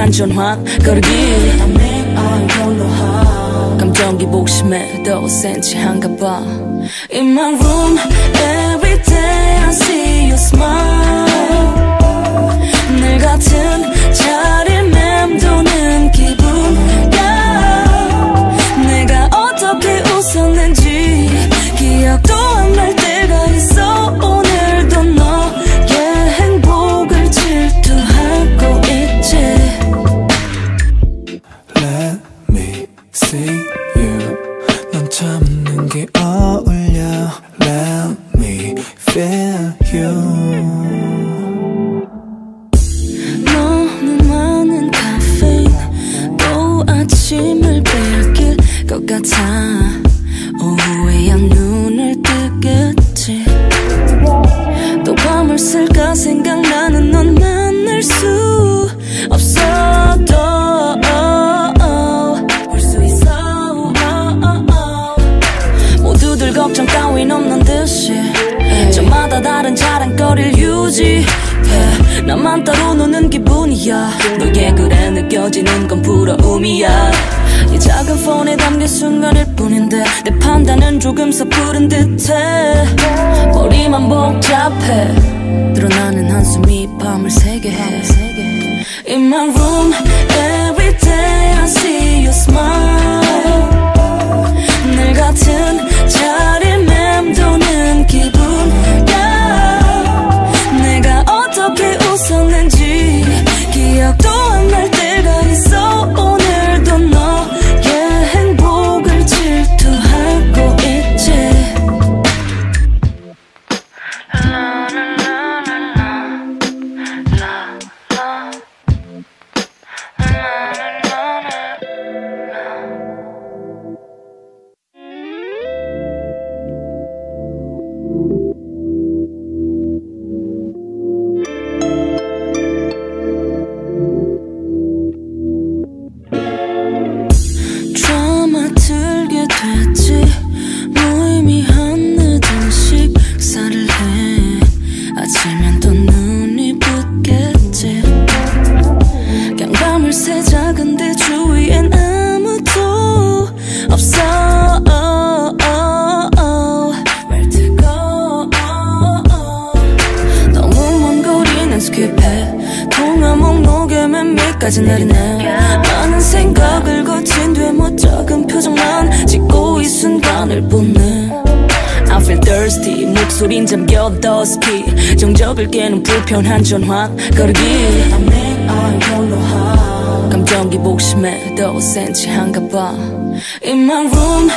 한 전화 걸기 감정기 복심에 더 센치 한가 봐. In my room 다른 자랑거리를 유지해. 나만 따로 노는 기분이야. 너게 그래 느껴지는 건 부러움이야. 이 작은 폰에 담긴 순간일 뿐인데 내 판단은 조금 서투른 듯해. 머리만 복잡해. 드러나는 한숨이 밤을 새게 해. In my room every day I see you smile. 늘 같은 한 전화 걸기. 감정기 복심에 더 센치 한가 봐. In my room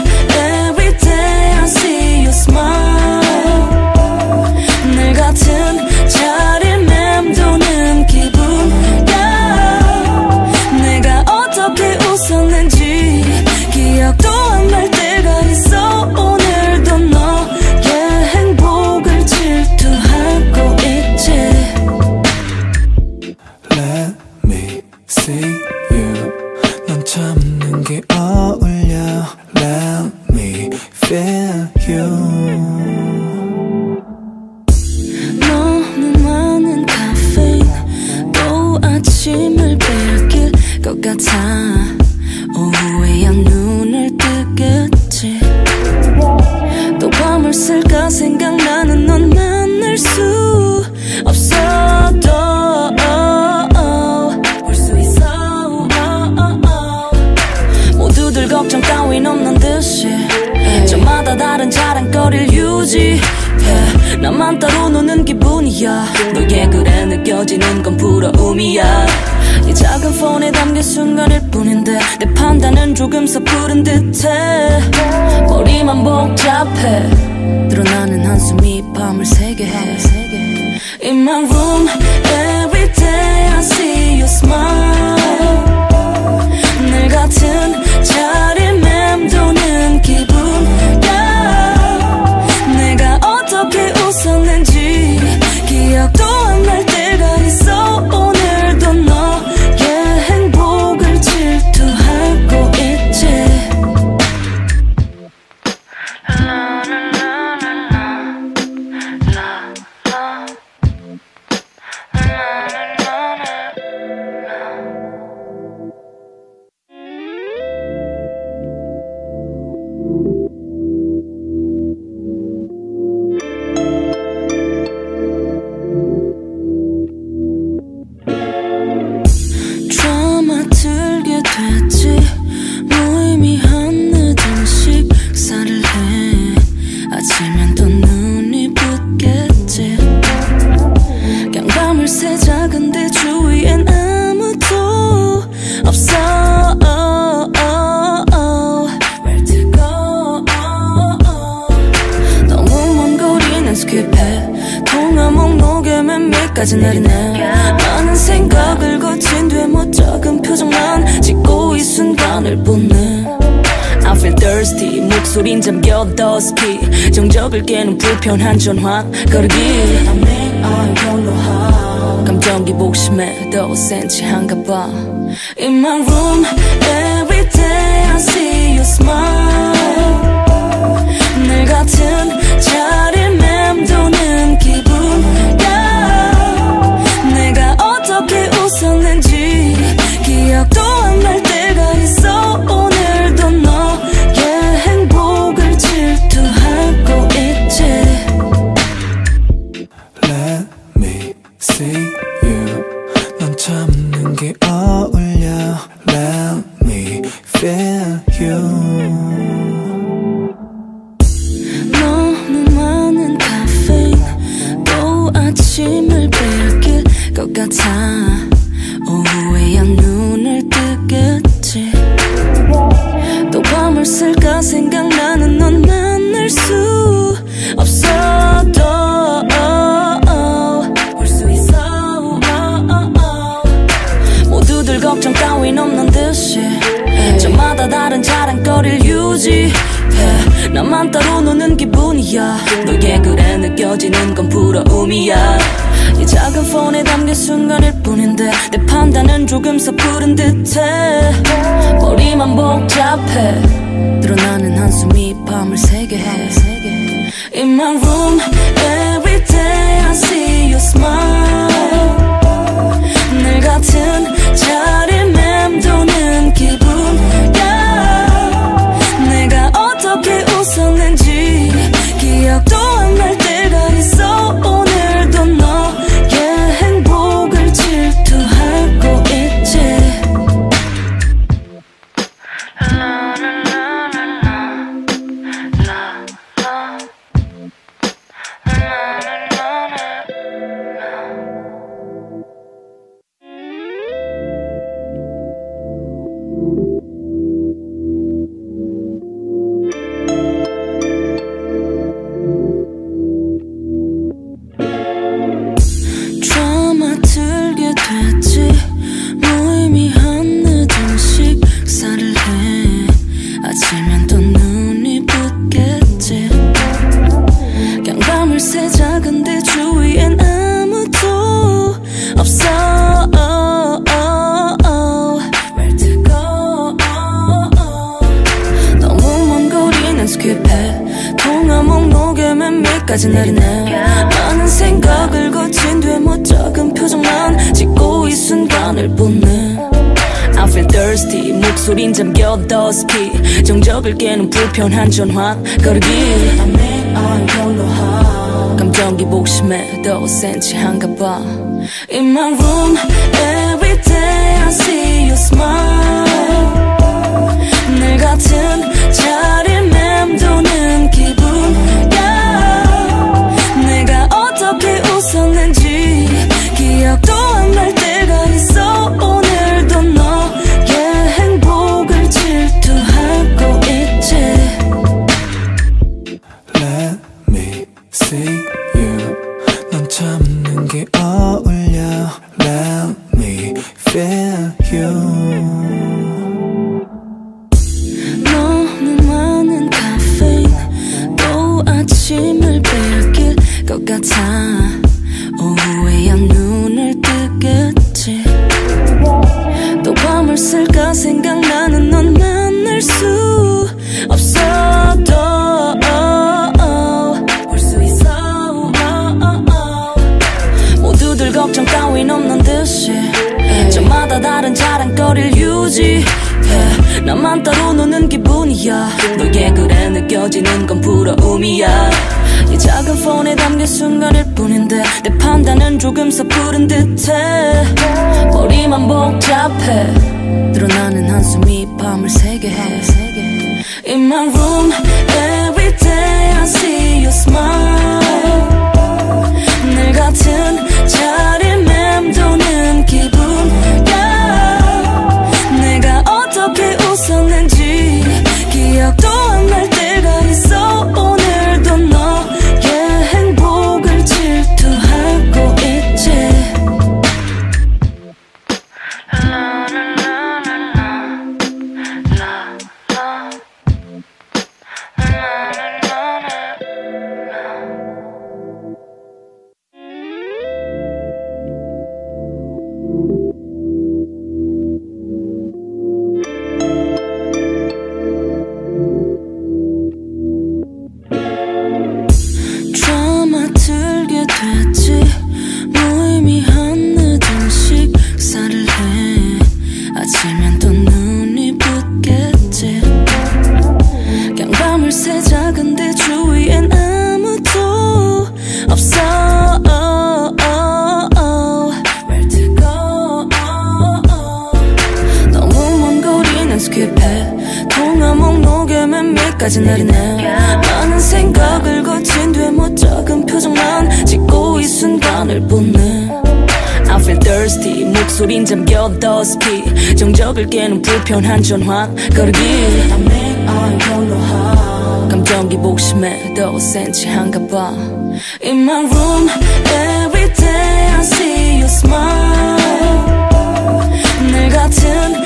답을 깨는 불편한 전화 거르기 감정 기복심에 더 센치한가 봐. In my room every day I see you smile. 늘 같은 자리 맴도는 기분 판단은 조금 서푸른 듯해. 머리만 복잡해. 드러나는 한숨이 밤을 새게 해. In my room every day I see you smile. 늘 같은 자 편한 전화 걸기 감정 기복심에 더 센치한가 봐 In my room every day I see you smile 늘 같은 술인 잠겨 더스피 정적을 깨는 불편한 전화 걸기. 감정 기복심에 더 센치한가 봐. In my room every day I see you smile. 늘 같은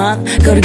month. Go to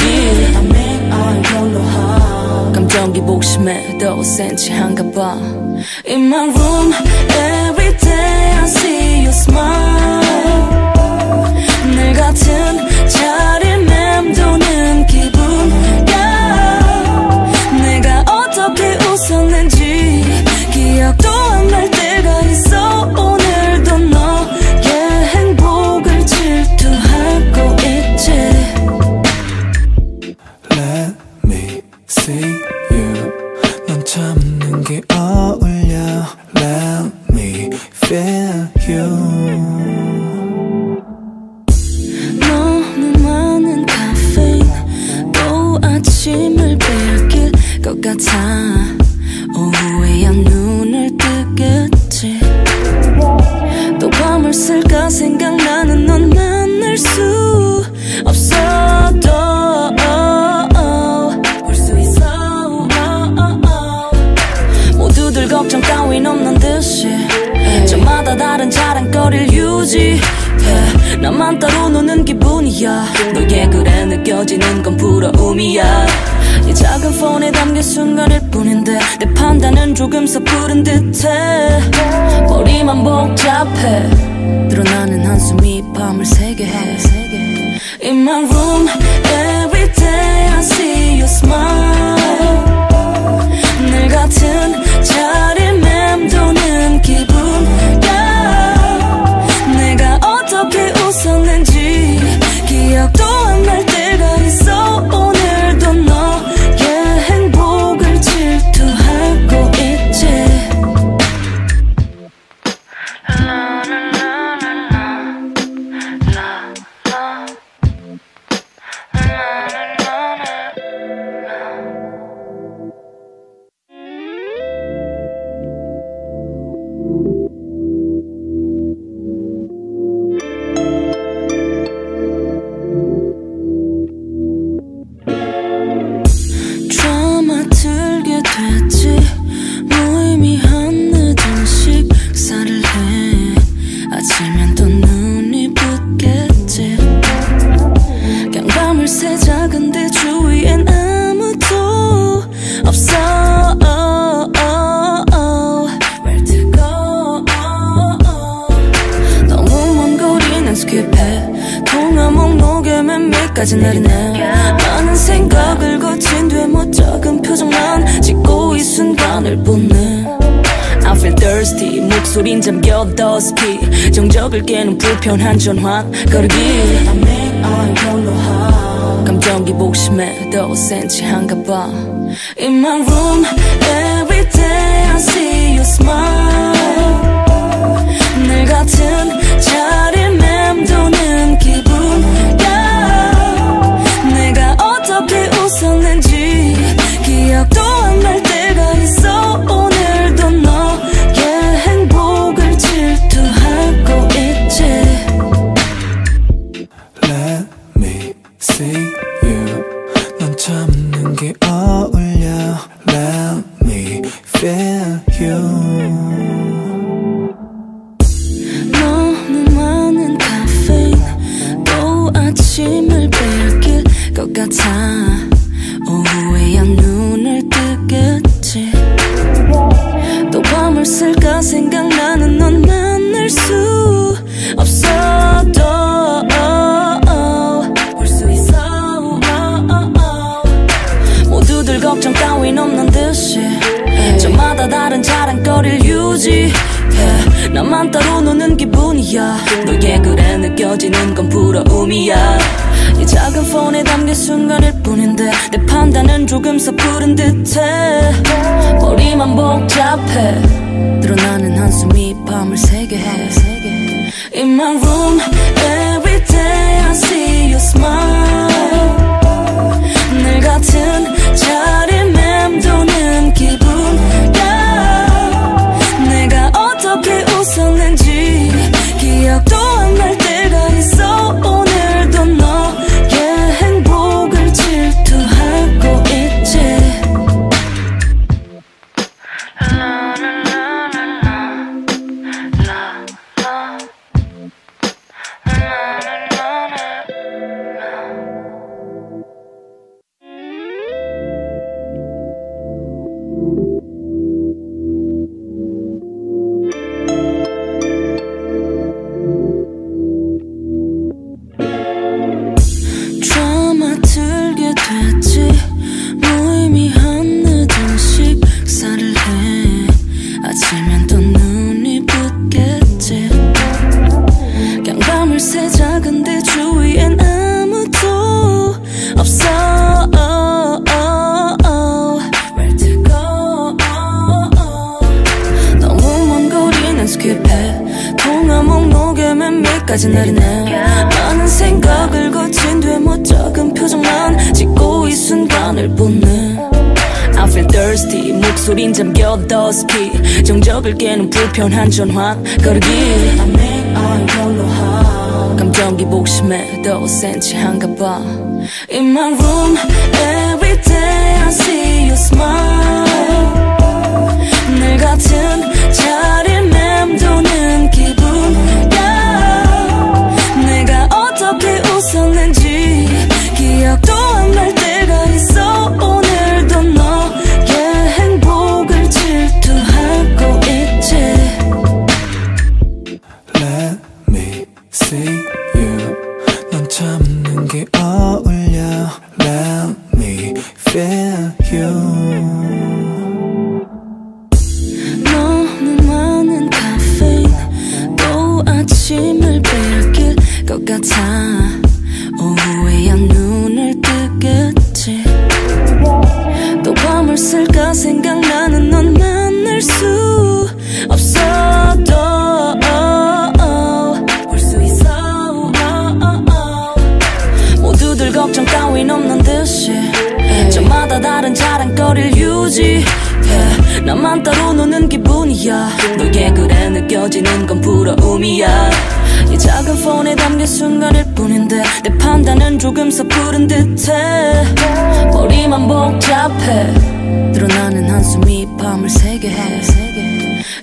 끝까지 나른해 많은 생각을 거친 뒤에 멋쩍은 표정만 짓고 이 순간을 보내. I feel thirsty 목소린 잠겨더 스피 정적을 깨는 불편한 전화 거리기. I mean I'm your heart 감정이 복심해 더 센치한가 봐. In my room every day I see you smile. 늘 같은 자리 맴도는 기분. 웃었는지. 전환 거리기 힘을 뺏길 것 같아. 이 순간일 뿐인데 내 판단은 조금 서투른 듯해. 머리만 복잡해. 드러나는 한숨이 밤을 새게 해.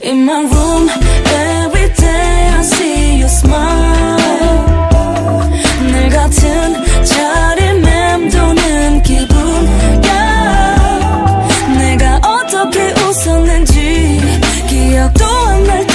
In my room every day I see you smile. 늘 같은 자리 맴도는 기분야 내가 어떻게 웃었는지 기억도 안날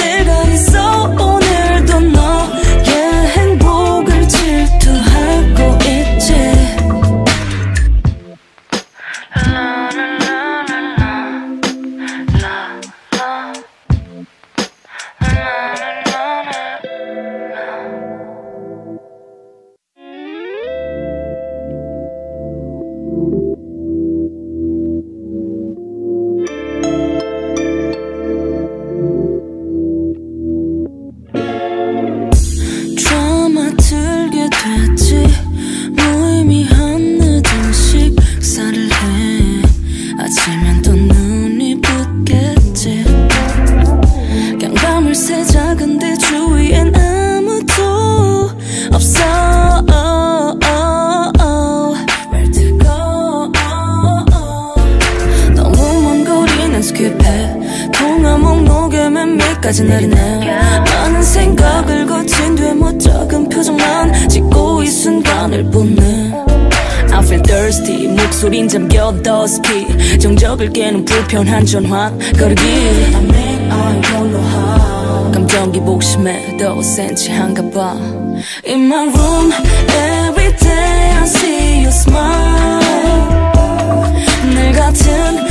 목소린 잠겨더 스피 정적을 깨는 불편한 전화 거리기 I mean I don't know how 감정 기복심에 더 센치한가 봐 In my room every day I see you smile 늘 같은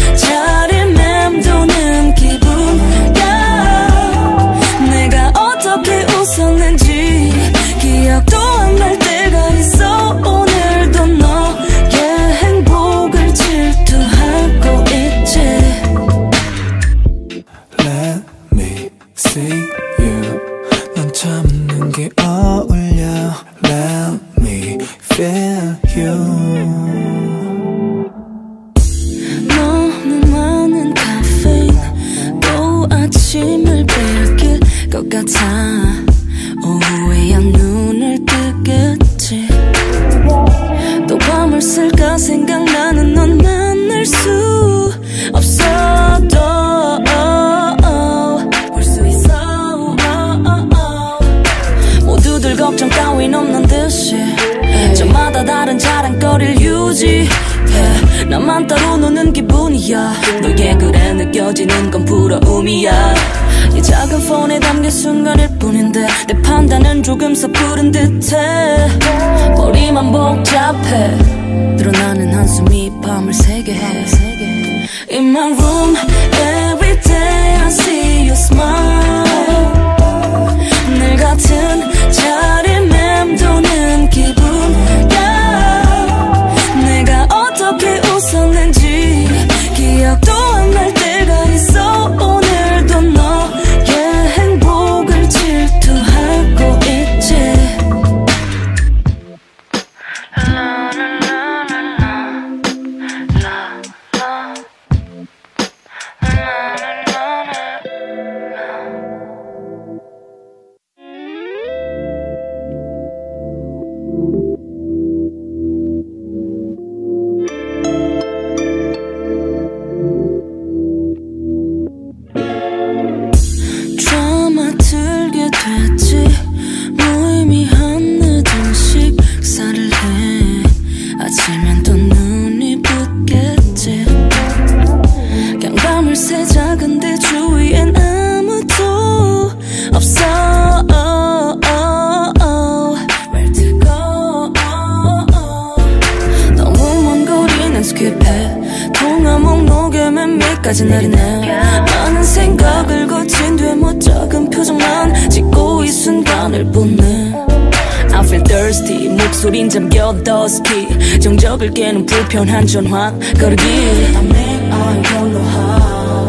기준 확 거르기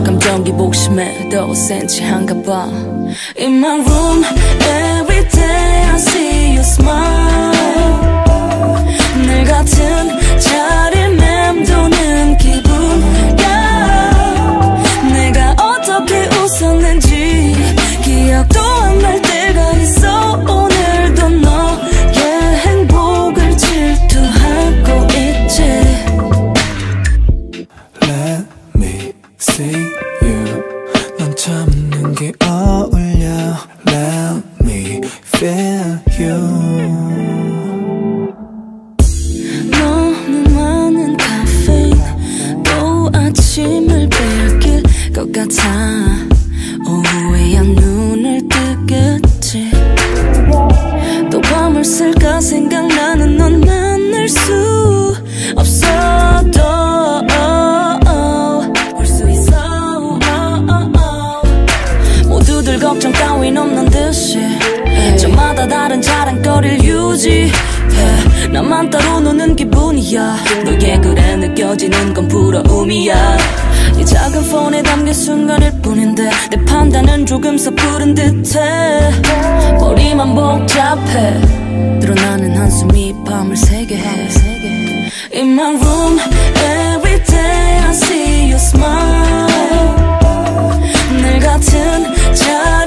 감정 기복심에 더 센치한가 봐. 야. 너의 그래 느껴지는 건 부러움이야. 이 작은 폰에 담긴 순간일 뿐인데 내 판단은 조금 서투른 듯해. 머리만 복잡해. 드러나는 한숨이 밤을 새게 해. In my room every day I see you smile. 늘 같은 자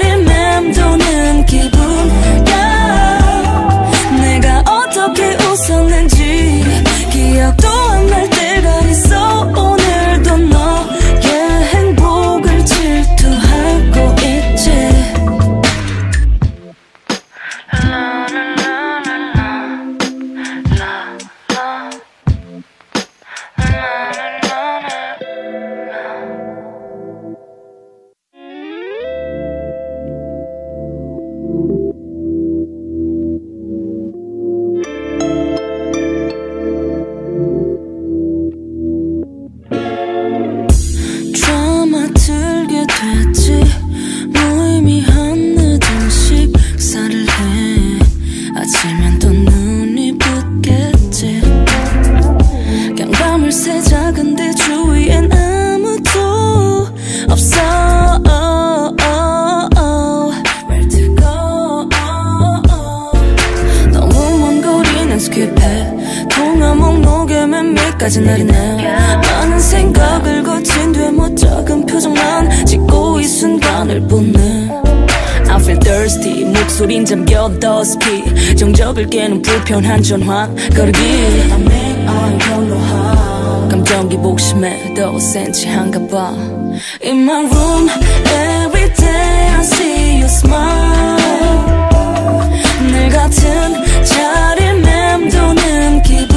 편한 전화 걸기 I don't know how 감정이 복심해 더 센치한가 봐 In my room every day I see you smile 늘 같은 자리 맴도는 기분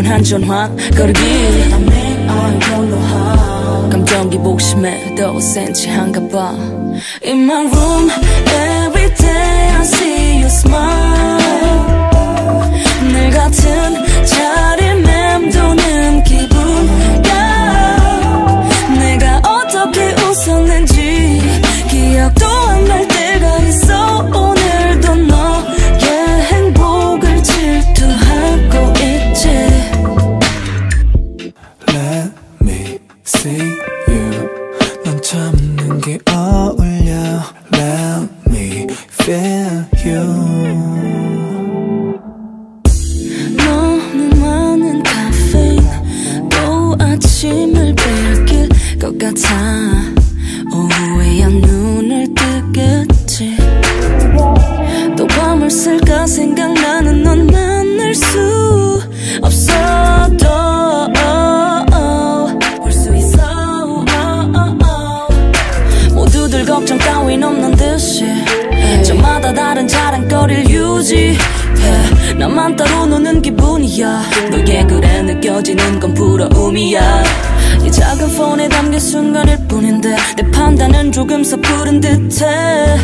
이런 한전화 거르기. 감정이 복심에 더 센치한가 봐. In my room every day. 자랑거리를 유지해. 나만 따로 노는 기분이야. 너의 그래 느껴지는 건 부러움이야. 이 작은 폰에 담긴 순간일 뿐인데 내 판단은 조금 서푸른 듯해.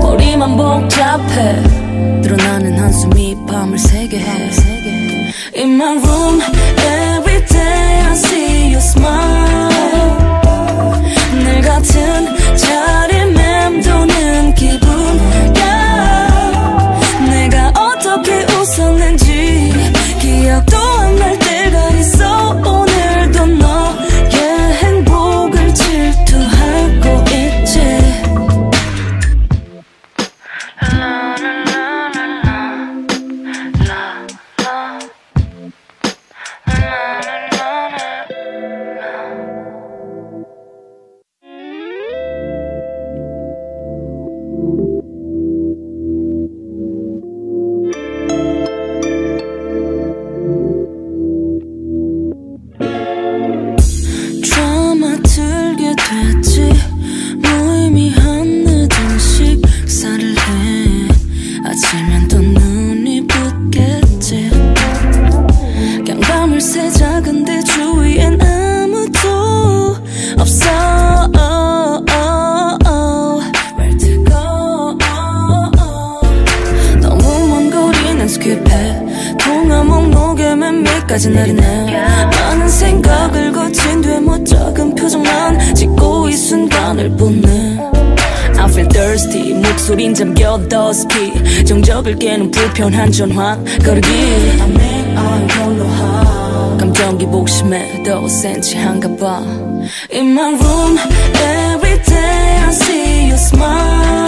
머리만 복잡해. 드러나는 한숨이 밤을 새게 해. In my room every day I see you smile. 늘 같은 feel. Don't 편한 전화 걸기 감정이 복심해도 센치한가 봐 In my room every day I see you smile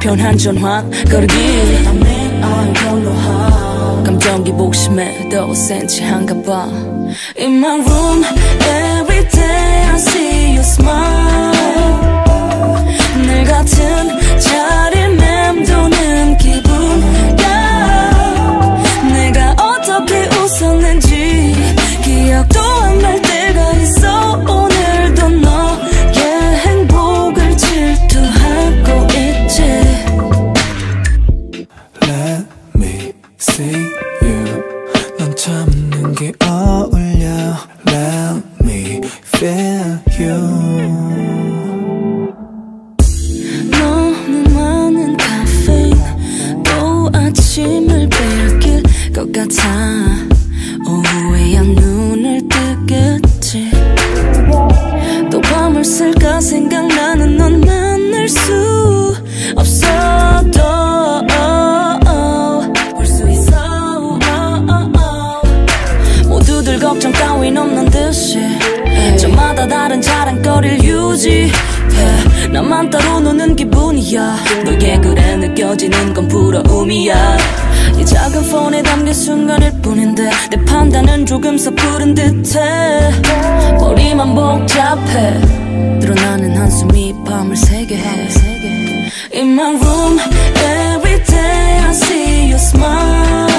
편한 전화 걸기 감정 기복심에 더 센치한가 봐 In my room every day I see you smile 보면 조금 서투른 듯해 머리만 복잡해 드러나는 한숨이 밤을 새게 해 In my room every day I see you smile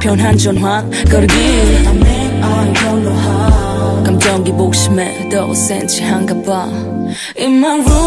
편한 전화 걸기. 감정이, 복심에 더 센치한가 봐. In my room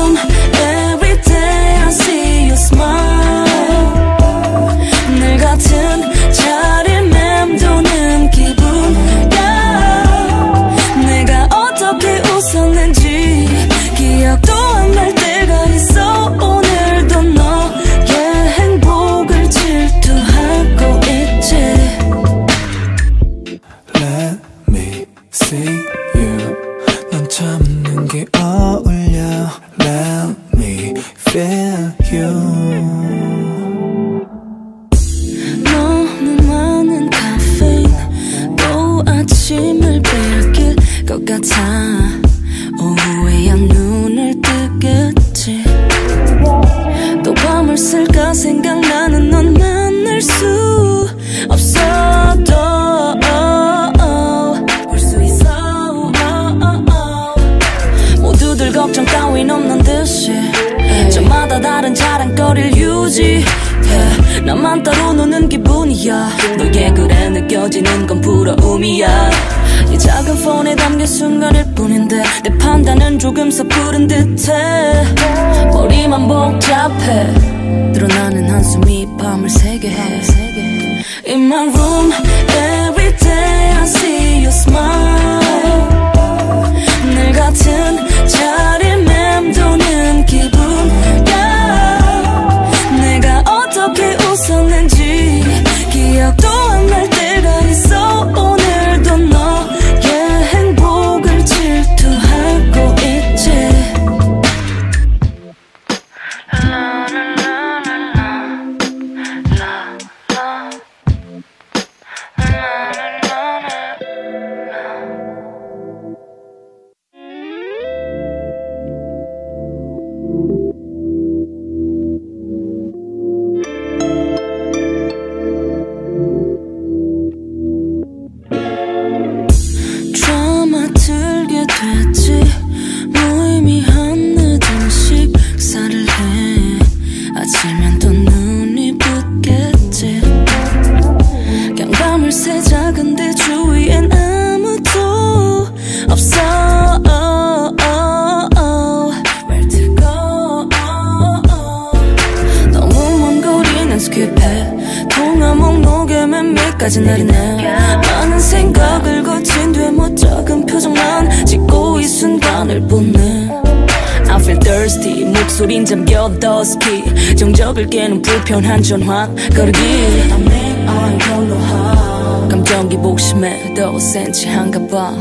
술인 잠겨 더스키 정적을 깨는 불편한 전화 거르기. 감정 기복심에 더 센치한가 봐.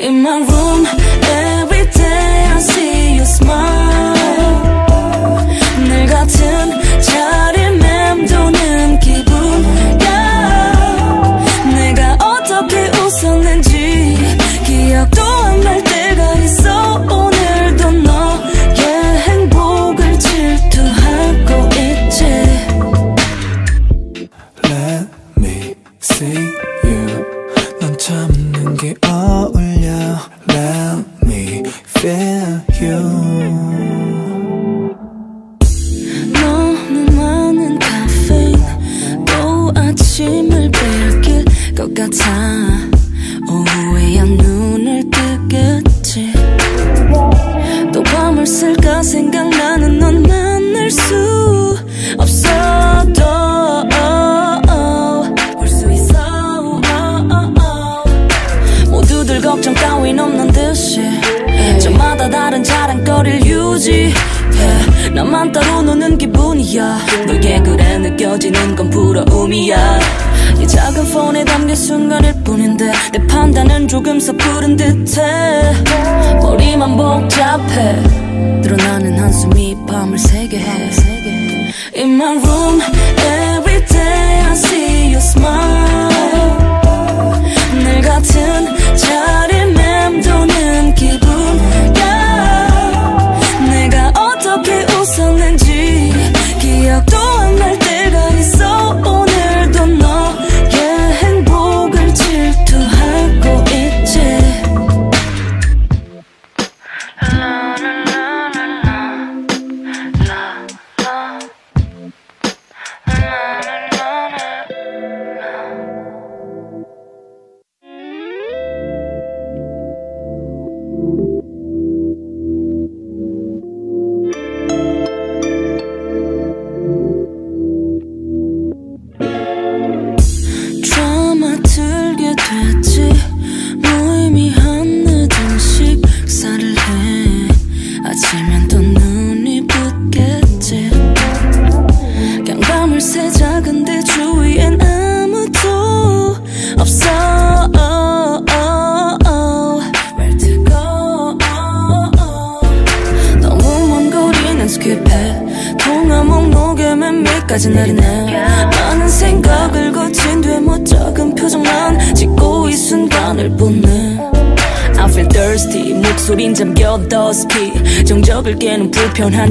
In my room every day I see you smile. 늘 같은 자리 맴도는 기분. 내가 어떻게 웃었는지 기억도 안 날 때.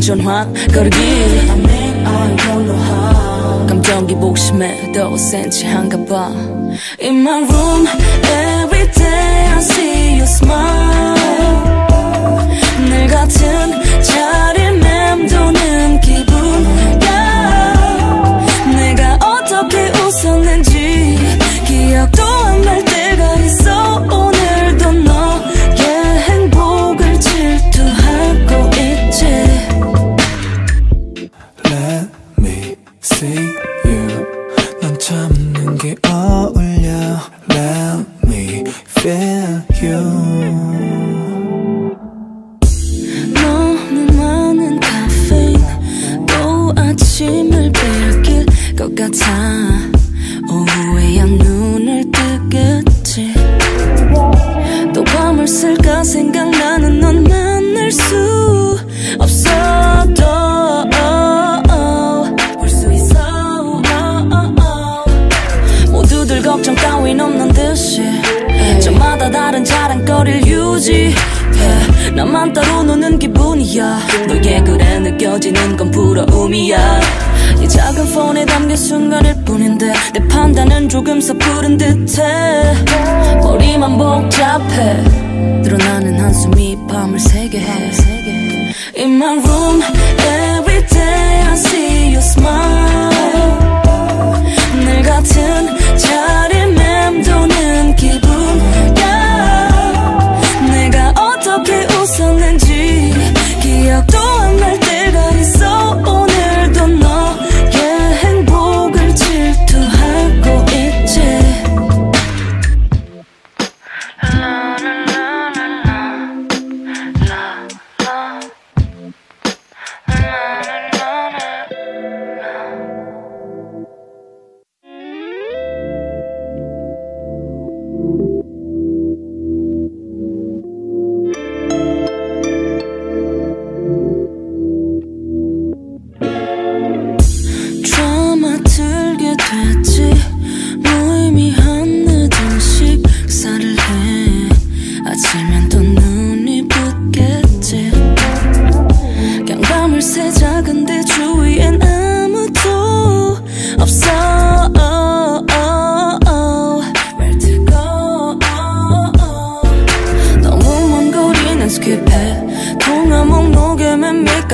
John Hawk time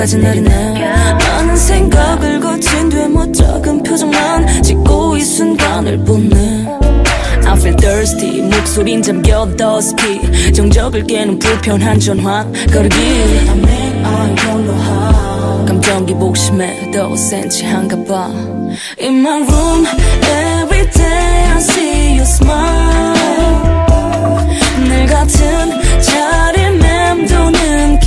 끝까지 내리네. 많은 생각을 거친 뒤에 멋쩍은 표정만 짓고 이 순간을 보내 I feel thirsty 목소린 잠겨더스키 정적을 깨는 불편한 전화 걸기. I mean I'm gonna high 감정기 복심에 더 센치한가 봐. In my room every day I see you smile. 늘 같은 자리 맴도는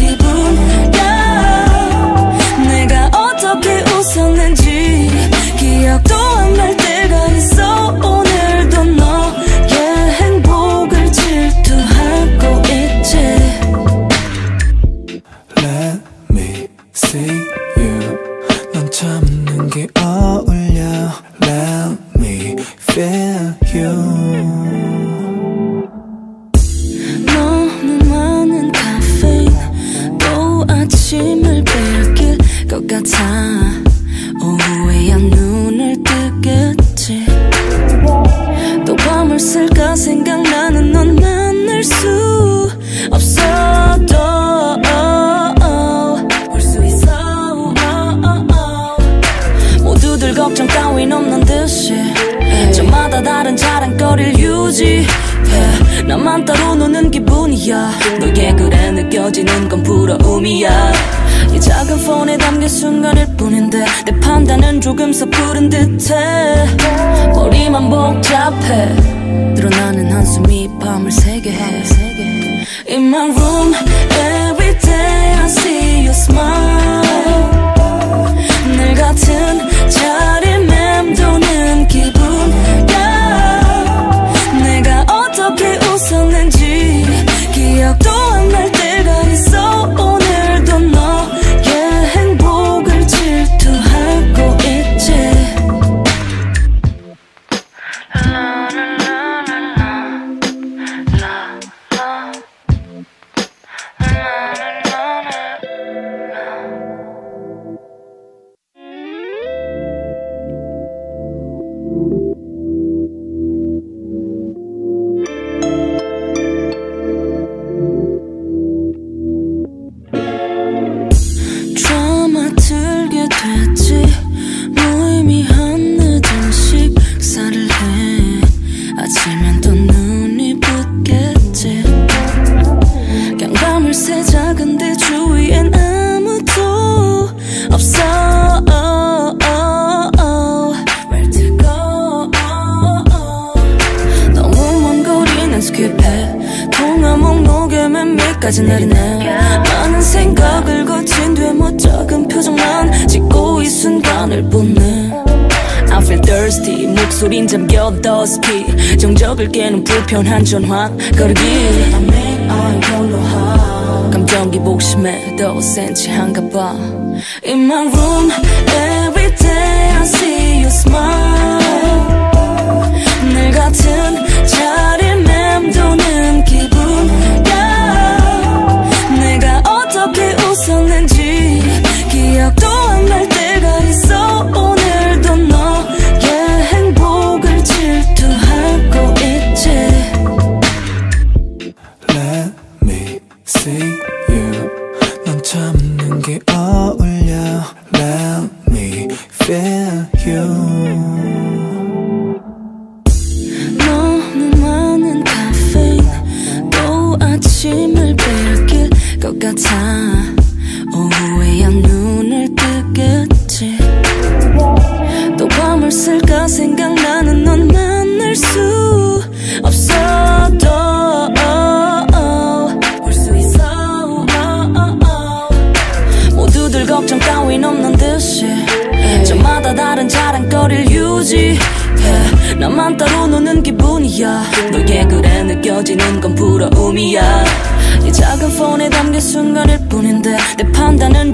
John Hawk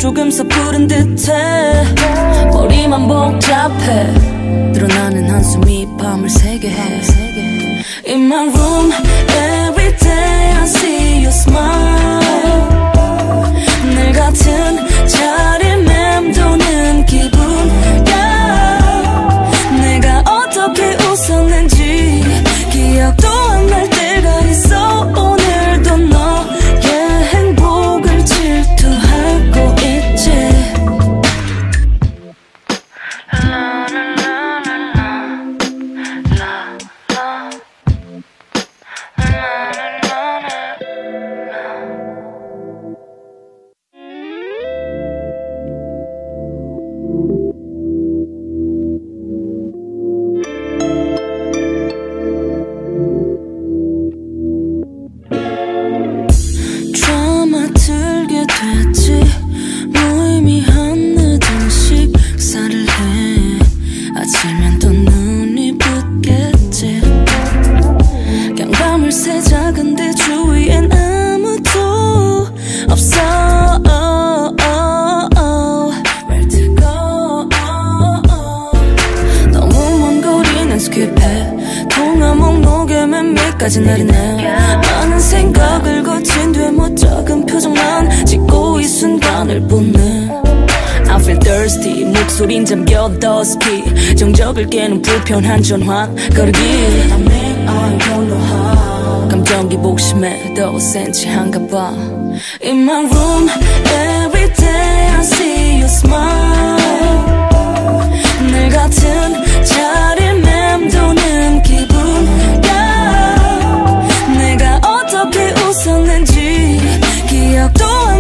조금서 부른 듯해. 머리만 복잡해. 드러나는 한숨이 밤을 새게 해. In my room every day I see you smile. 늘 같은 자 정적을 뿜는 I feel thirsty 목소린 잠겨더 스피. 정적을 깨는 불편한 전화 걸기. I mean don't know how 감정이 복심해 더 센치한가 봐. In my room every day I see you smile. 늘 같은 자리 맴도는 기분. 내가 어떻게 웃었는지 기억도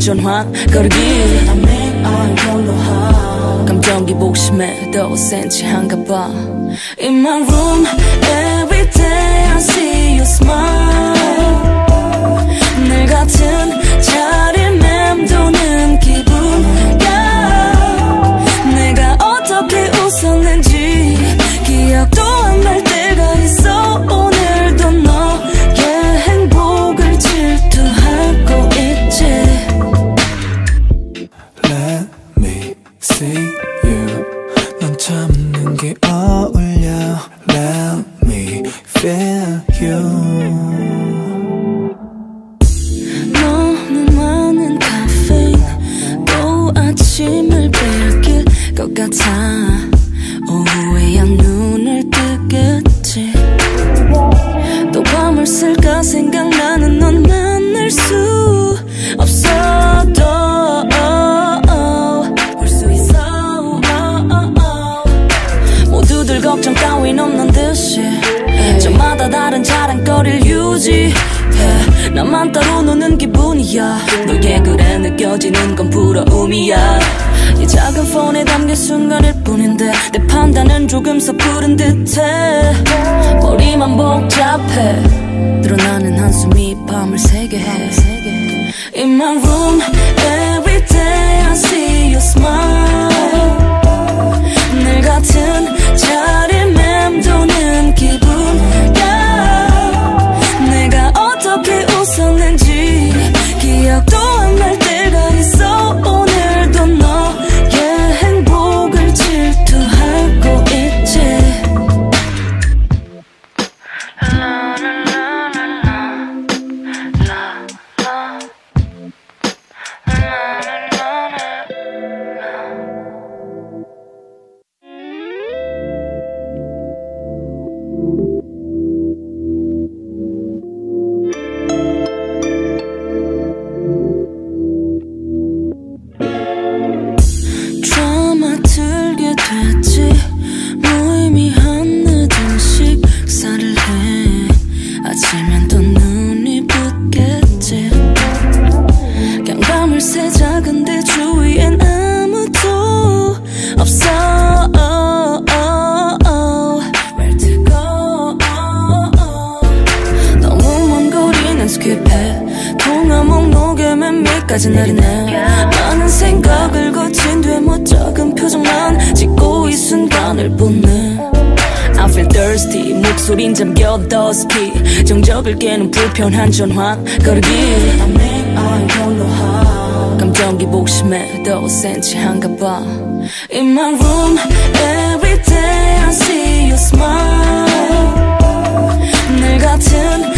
전화 걸기 I mean I don't know how 감정 기복심에 더 센치 한가 봐 In my room 없어도 볼 수 있어. 모두들 걱정 따윈 없는 듯이. 저마다 다른 자랑거리를 유지해 나만 따로 노는 기분이야. 너게 그래 느껴지는 건 부러움이야. 작은 폰에 담긴 순간일 뿐인데 내 판단은 조금 서투른 듯해. 머리만 복잡해. 드러나는 한숨이 밤을 새게 해. In my room, every day I see your smile. 늘 같은 전환 거르기 감정이 복심에 더 센치한가 봐 In my room every day I see you smile 늘 같은